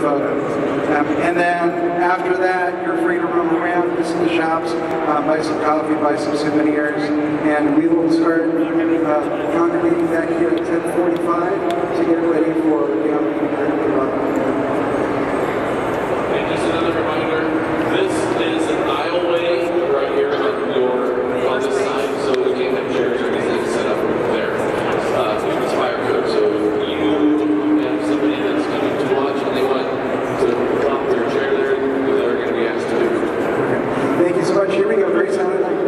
photos. Um, and then after that, you're free to roam around, visit the shops, uh, buy some coffee, buy some souvenirs, and we will start uh, congregating back here at 1045 much. Here we go. Very.